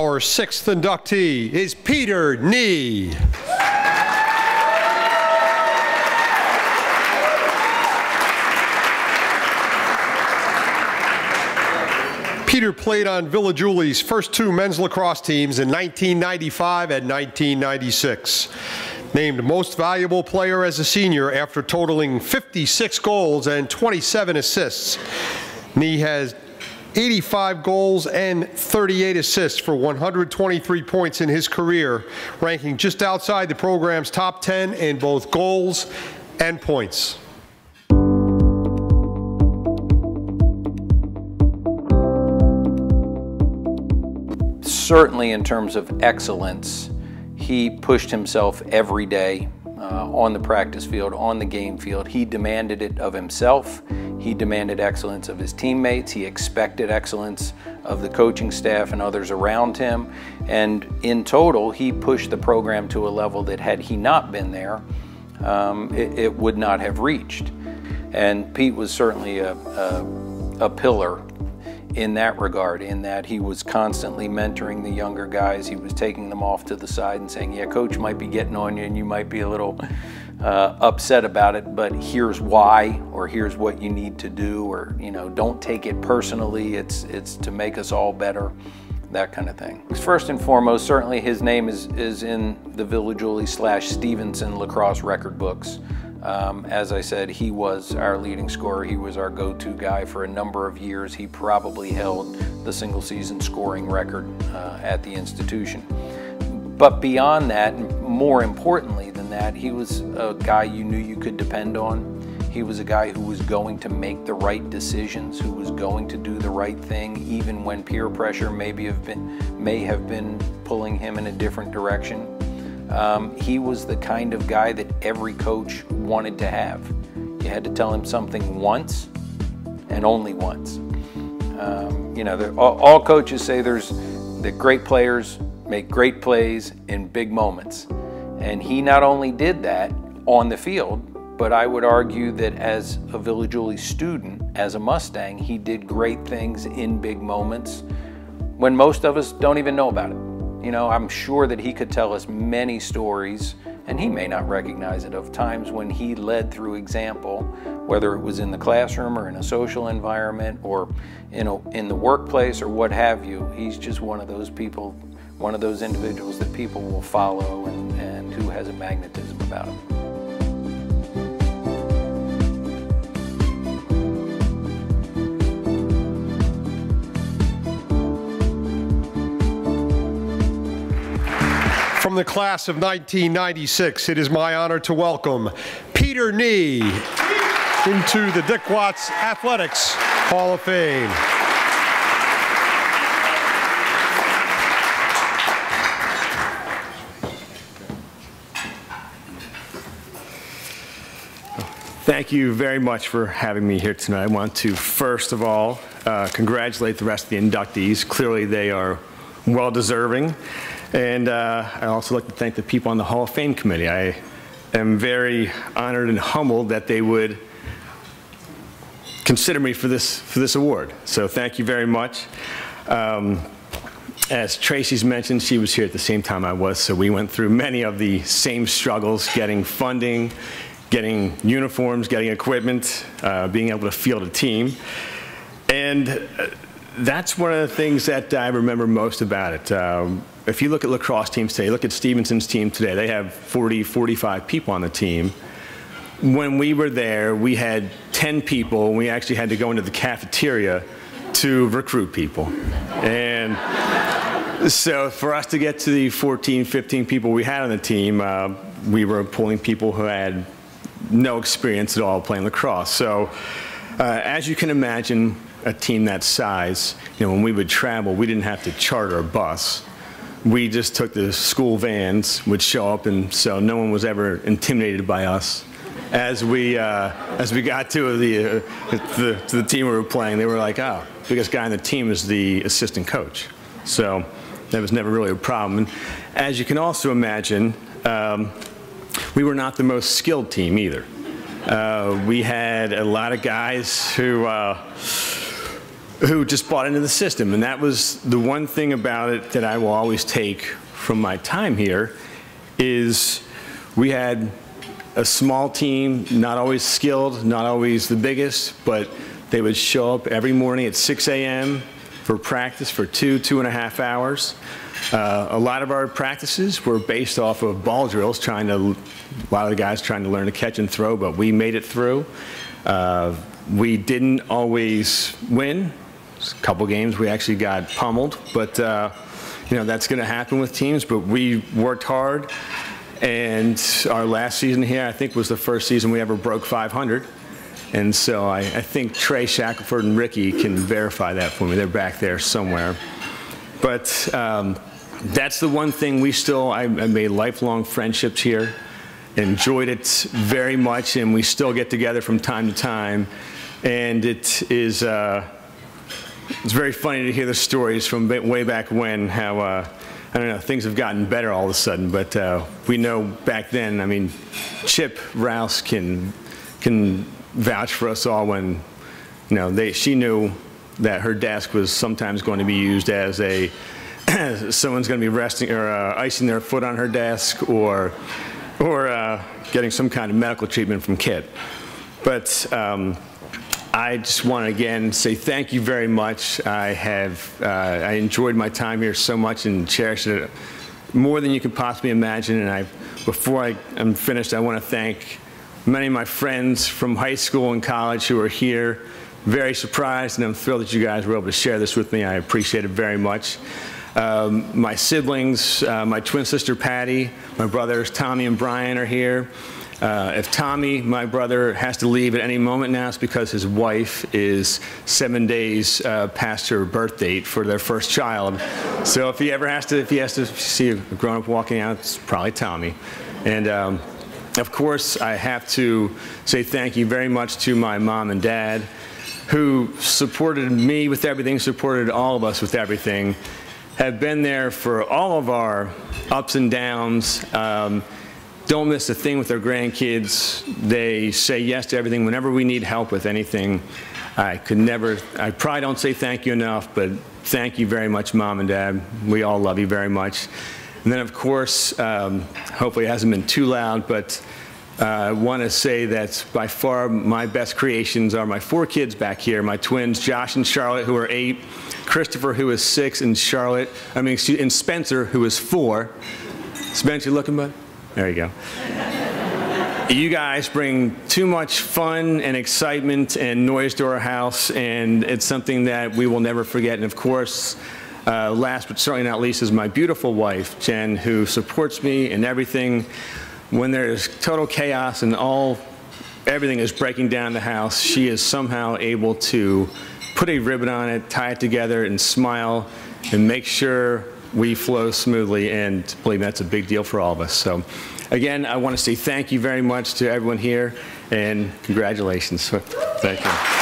Our sixth inductee is Peter Nee. Peter played on Villa Julie's first two men's lacrosse teams in 1995 and 1996. Named most valuable player as a senior after totaling 56 goals and 27 assists. Nee has 85 goals and 38 assists for 123 points in his career, ranking just outside the program's top 10 in both goals and points. certainly in terms of excellence, he pushed himself every day uh, on the practice field, on the game field. He demanded it of himself. He demanded excellence of his teammates. He expected excellence of the coaching staff and others around him. And in total, he pushed the program to a level that had he not been there, um, it, it, would not have reached. And Pete was certainly a, a, a pillar in that regard, in that he was constantly mentoring the younger guys. He was taking them off to the side and saying, yeah, coach might be getting on you and you might be a little uh, upset about it, but here's why, or here's what you need to do, or, you know, don't take it personally. It's, it's to make us all better, that kind of thing. First and foremost, certainly his name is, is in the Villa Julie slash Stevenson lacrosse record books. Um, as I said, he was our leading scorer. He was our go-to guy for a number of years. He probably held the single season scoring record uh, at the institution. But beyond that, more importantly than that, he was a guy you knew you could depend on. He was a guy who was going to make the right decisions, who was going to do the right thing, even when peer pressure maybe have been, may have been pulling him in a different direction. Um, he was the kind of guy that every coach wanted to have. You had to tell him something once and only once. Um, you know, all, all, coaches say there's that great players make great plays in big moments. And he not only did that on the field, but I would argue that as a Villa Julie student, as a Mustang, he did great things in big moments when most of us don't even know about it. You know, I'm sure that he could tell us many stories, and he may not recognize it, of times when he led through example, whether it was in the classroom or in a social environment or in, a, in the workplace or what have you. He's just one of those people, one of those individuals that people will follow and, and who has a magnetism about him. From the class of 1996, it is my honor to welcome Peter Nee into the Dick Watts Athletics Hall of Fame. Thank you very much for having me here tonight. I want to, first of all, uh, congratulate the rest of the inductees. Clearly, they are well deserving. And uh, I also like to thank the people on the Hall of Fame committee. I am very honored and humbled that they would consider me for this, for this award. So thank you very much. Um, as Tracy's mentioned, she was here at the same time I was, so we went through many of the same struggles, getting funding, getting uniforms, getting equipment, uh, being able to field a team. And uh, that's one of the things that I remember most about it. Um, if you look at lacrosse teams today, look at Stevenson's team today, they have 40, 45 people on the team. When we were there, we had 10 people, and we actually had to go into the cafeteria to recruit people. And so for us to get to the 14, 15 people we had on the team, uh, we were pulling people who had no experience at all playing lacrosse. So uh, as you can imagine, a team that size, you know, when we would travel, we didn't have to charter a bus. We just took the school vans, would show up, and so no one was ever intimidated by us. As we uh, as we got to the, uh, the to the team we were playing, they were like, "Oh, biggest guy on the team is the assistant coach." So that was never really a problem. And as you can also imagine, um, we were not the most skilled team either. Uh, we had a lot of guys who uh, who just bought into the system. And that was the one thing about it that I will always take from my time here is we had a small team, not always skilled, not always the biggest, but they would show up every morning at 6 a.m. for practice for two, two and a half hours. Uh, a lot of our practices were based off of ball drills, trying to, a lot of the guys trying to learn to catch and throw, but we made it through. Uh, we didn't always win. A couple games we actually got pummeled, but uh, you know that's going to happen with teams. But we worked hard, and our last season here, I think, was the first season we ever broke 500. And so I, I think Trey Shackelford and Ricky can verify that for me. They're back there somewhere. But um, that's the one thing we still, I, I made lifelong friendships here, enjoyed it very much, and we still get together from time to time. And it is, uh, it's very funny to hear the stories from way back when, how, uh, I don't know, things have gotten better all of a sudden, but uh, we know back then, I mean, Chip Rouse can, can vouch for us all when, you know, they, she knew that her desk was sometimes going to be used as a, someone's going to be resting or uh, icing their foot on her desk or, or uh, getting some kind of medical treatment from Kit. But um, I just want to again say thank you very much. I have uh, I enjoyed my time here so much and cherished it more than you could possibly imagine. And I, before I am finished, I want to thank many of my friends from high school and college who are here. Very surprised, and I'm thrilled that you guys were able to share this with me. I appreciate it very much. Um, my siblings, uh, my twin sister Patty, my brothers Tommy and Brian are here. Uh, if Tommy, my brother, has to leave at any moment now, it's because his wife is seven days uh, past her birth date for their first child. So if he ever has to, if he has to see a grown-up walking out, it's probably Tommy. And um, of course, I have to say thank you very much to my mom and dad, who supported me with everything, supported all of us with everything, have been there for all of our ups and downs. Um, don't miss a thing with their grandkids. They say yes to everything whenever we need help with anything. I could never, I probably don't say thank you enough, but thank you very much, Mom and Dad. We all love you very much. And then, of course, um, hopefully it hasn't been too loud, but uh, I want to say that by far my best creations are my four kids back here, my twins, Josh and Charlotte, who are eight, Christopher, who is six, and Charlotte, I mean, and Spencer, who is four. Spencer, you looking, bud? There you go. you guys bring too much fun and excitement and noise to our house, and it's something that we will never forget. And of course, uh, last but certainly not least is my beautiful wife, Jen, who supports me in everything. When there's total chaos and all everything is breaking down the house, she is somehow able to put a ribbon on it, tie it together, and smile, and make sure we flow smoothly. And believe me, that's a big deal for all of us. So, again, I want to say thank you very much to everyone here, and congratulations. Thank you.